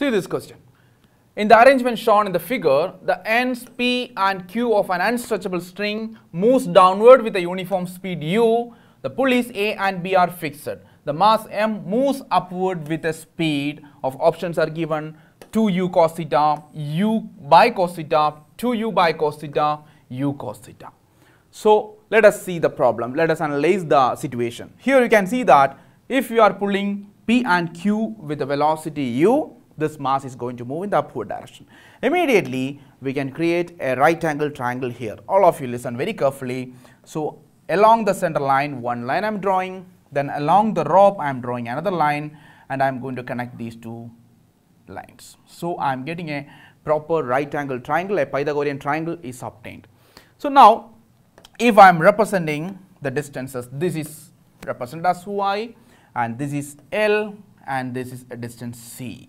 See this question. In the arrangement shown in the figure, the ends P and Q of an unstretchable string moves downward with a uniform speed u. The pulleys A and B are fixed. The mass M moves upward with a speed of options are given 2u cos theta, u by cos theta, 2u by cos theta, u cos theta. So, let us see the problem. Let us analyze the situation. Here you can see that if you are pulling P and Q with a velocity u, this mass is going to move in the upward direction. Immediately, we can create a right angle triangle here. All of you listen very carefully. So, along the center line, one line I am drawing, then along the rope I am drawing another line and I am going to connect these two lines. So, I am getting a proper right angle triangle, a Pythagorean triangle is obtained. So, now if I am representing the distances, this is represented as y and this is L and this is a distance C.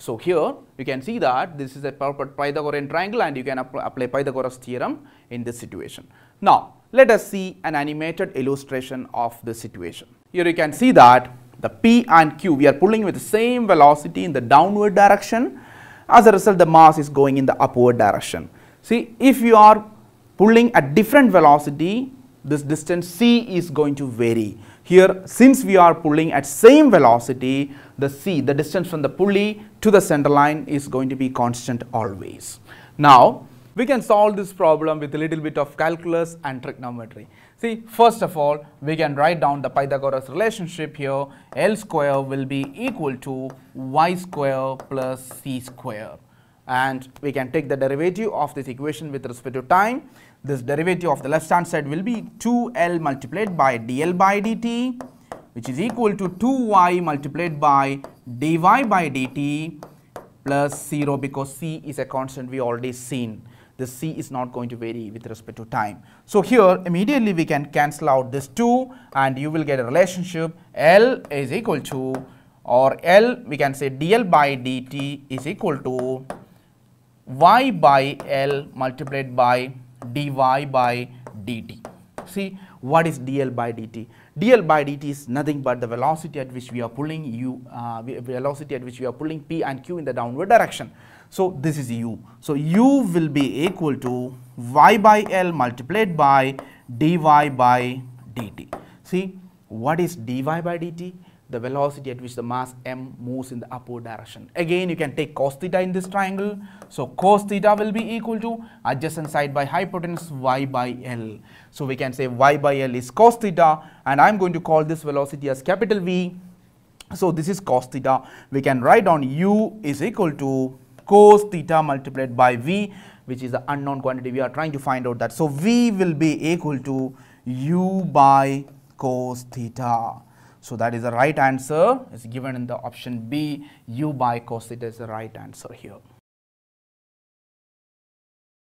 So, here you can see that this is a Pythagorean triangle and you can apply Pythagoras theorem in this situation. Now, let us see an animated illustration of the situation. Here you can see that the P and Q we are pulling with the same velocity in the downward direction as a result the mass is going in the upward direction. See if you are pulling at different velocity this distance c is going to vary. Here since we are pulling at same velocity the c the distance from the pulley to the center line is going to be constant always. Now we can solve this problem with a little bit of calculus and trigonometry. See first of all we can write down the Pythagoras relationship here L square will be equal to y square plus c square and we can take the derivative of this equation with respect to time this derivative of the left hand side will be 2L multiplied by dl by dt which is equal to 2y multiplied by dy by dt plus 0 because c is a constant we already seen. The c is not going to vary with respect to time. So, here immediately we can cancel out this 2 and you will get a relationship L is equal to or L we can say dl by dt is equal to y by L multiplied by dy by dt. See what is dl by dt? dl by dt is nothing but the velocity at which we are pulling u, uh, velocity at which we are pulling p and q in the downward direction. So, this is u. So, u will be equal to y by L multiplied by dy by dt. See what is dy by dt? The velocity at which the mass m moves in the upward direction. Again you can take cos theta in this triangle. So, cos theta will be equal to adjacent side by hypotenuse y by L. So, we can say y by L is cos theta and I am going to call this velocity as capital V. So, this is cos theta. We can write down u is equal to cos theta multiplied by V which is the unknown quantity we are trying to find out that. So, V will be equal to u by cos theta. So, that is the right answer is given in the option B u by cos theta is the right answer here.